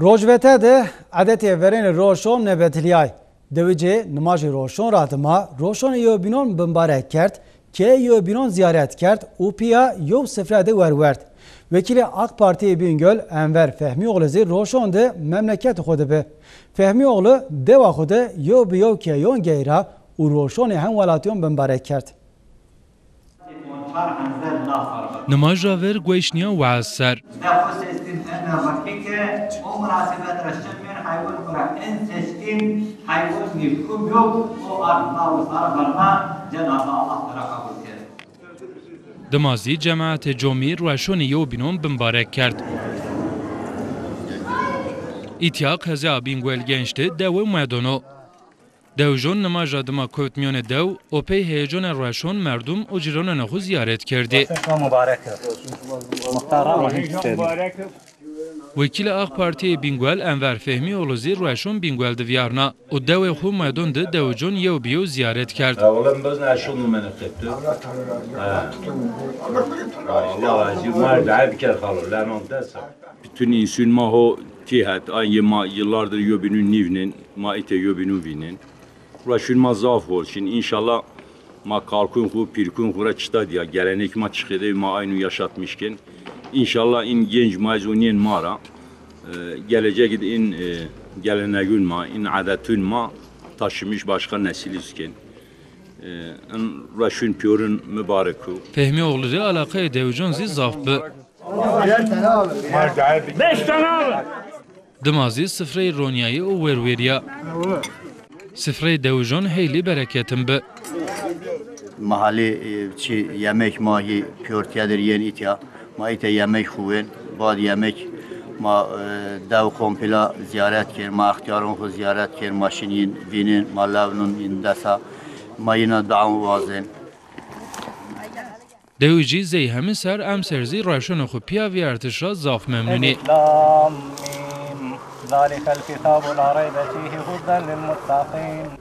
Rojvete de adetê verên roşon nebetiliyay. Dewicê nimajê roşon radima roşon yobînon bimbarek kert, kê yobînon ziyaret kert û piya yob sifre de werwert. Vekîlê AK Partiyê Bingöl Enver Fehmioğlu zê roşon de memleketê xwe dibe. Fehmioğlu dewa xwe de yob bi yob keyon geyra û roşonê hem welatiyon bimbarek kert. Nimaja ver گویشنیا و سر نفس استیم انا وكيكه ومناسبات رشمين حيوان كرة ان سيستم حيوان يفكم يوم وارنا وصار برنا جناب الله تعالى قبول كره دمازی جماعت جومی روشون یو بینون بمبارک کرد. ایتیاق هزا بینگویل گنشته دو مدونو. Devjon nemaja dima kovtmiyone dev, opey heyecone raşon merdum o cirona nehu ziyaret kerdi. Vekil AK Partiye Bingöl Enver Fehmi oğlu zir raşon Bingöl diyarına. O dev ehu meydon de devjon yev biyo ziyaret kerdi. Oğlum biz neşon mu menektetti? Allah acı merdahe bir kere kalır Bütün insülma ho cihet, ay yıllardır yobinun nivnin, maite yobinun vinin Raşun ma zaf olsun inşallah ma kalkun hu pirkun hura çıta diye gelenek ma çıkıdı ma aynı yaşatmışken inşallah in genç mazuniyen mara e, gelecek in e, geleneğün ma in adetün ma taşımış başka nesil isken. ان رشون پیورن مبارکو فهمی اولوزی علاقه دوجون زی زاف به دمازی سفره رونیایی و ورویریا سفره دوجون هیلی برکتیم ب. محلی چی یمک ماهی پیورتیا در ایتیا ما ماهیت یمک خوبن بعد یمک. ما دو کمپلا زیارت کرد ما اختیارون خو زیارت کرد ماشینین وینین مالاونون این دسا ما اینا دعوان وازن. دوجی جی زی همی سر امسرزی راشن خو پیا ویارتش را زاف ممنونی. ذلك الكتاب لا ريب فيه هدى للمتقين.